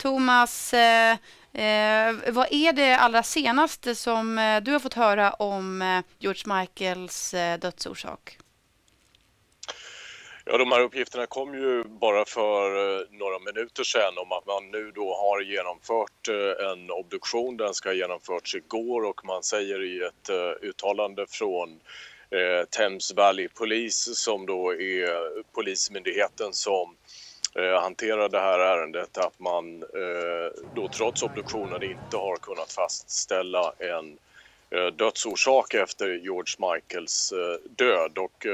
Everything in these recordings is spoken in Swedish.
Thomas, eh, eh, vad är det allra senaste som eh, du har fått höra om eh, George Michaels eh, dödsorsak? Ja, de här uppgifterna kom ju bara för eh, några minuter sedan om att man nu då har genomfört en obduktion. Den ska ha genomförts igår och man säger i ett uttalande från Thames Valley Police som då är polismyndigheten som Eh, hanterar det här ärendet att man eh, då trots obduktionen inte har kunnat fastställa en eh, dödsorsak efter George Michaels död och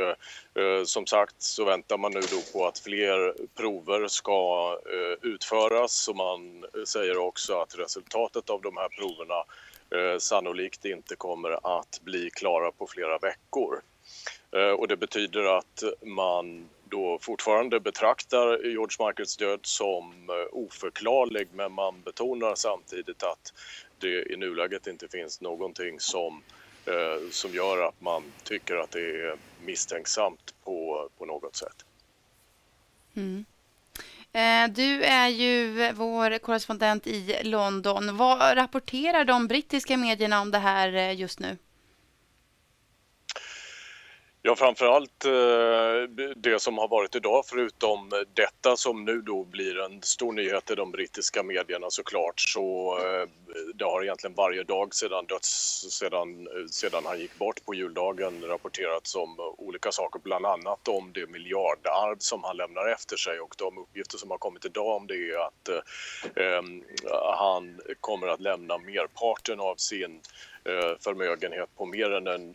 som sagt så väntar man nu då på att fler prover ska utföras och man säger också att resultatet av de här proverna sannolikt inte kommer att bli klara på flera veckor. Och det betyder att man då fortfarande betraktar George Michaels död som eh, oförklarlig men man betonar samtidigt att det i nuläget inte finns någonting som, eh, som gör att man tycker att det är misstänksamt på, på något sätt. Mm. Eh, du är ju vår korrespondent i London. Vad rapporterar de brittiska medierna om det här eh, just nu? Ja, framförallt eh, det som har varit idag förutom detta som nu då blir en stor nyhet i de brittiska medierna såklart så eh, det har egentligen varje dag sedan döds, sedan, eh, sedan han gick bort på juldagen rapporterats om olika saker, bland annat om det miljardarv som han lämnar efter sig och de uppgifter som har kommit idag om det är att eh, han kommer att lämna merparten av sin förmögenhet på mer än en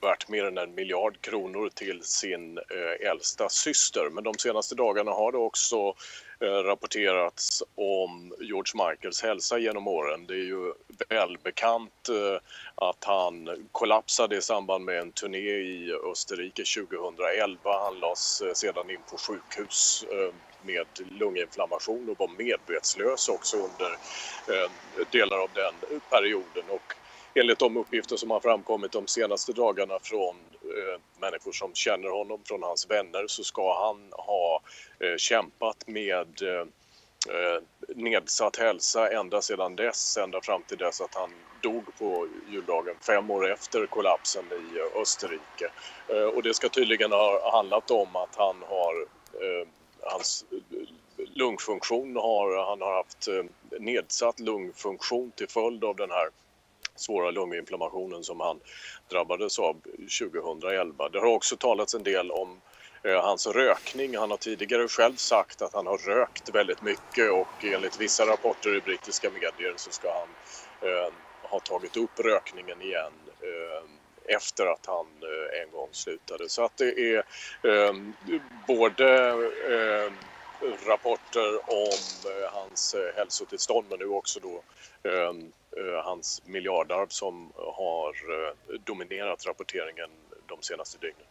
värt mer än en miljard kronor till sin eh, äldsta syster. Men de senaste dagarna har det också eh, rapporterats om George Michaels hälsa genom åren. Det är ju välbekant eh, att han kollapsade i samband med en turné i Österrike 2011. Han lades sedan in på sjukhus med lunginflammation och var medvetslös också under delar av den perioden. Och enligt de uppgifter som har framkommit de senaste dagarna från eh, människor som känner honom, från hans vänner, så ska han ha eh, kämpat med eh, eh, nedsatt hälsa ända sedan dess, ända fram till dess att han dog på juldagen fem år efter kollapsen i Österrike. Eh, och det ska tydligen ha handlat om att han har eh, hans lungfunktion har, han har haft eh, nedsatt lungfunktion till följd av den här svåra lunginflammationen som han drabbades av 2011. Det har också talats en del om eh, hans rökning. Han har tidigare själv sagt att han har rökt väldigt mycket och enligt vissa rapporter i brittiska medier så ska han eh, ha tagit upp rökningen igen eh, efter att han eh, en gång slutade. Så att det är eh, både eh, rapporter om eh, hans eh, hälsotillstånd men nu också då eh, hans miljardarv som har dominerat rapporteringen de senaste dygnen.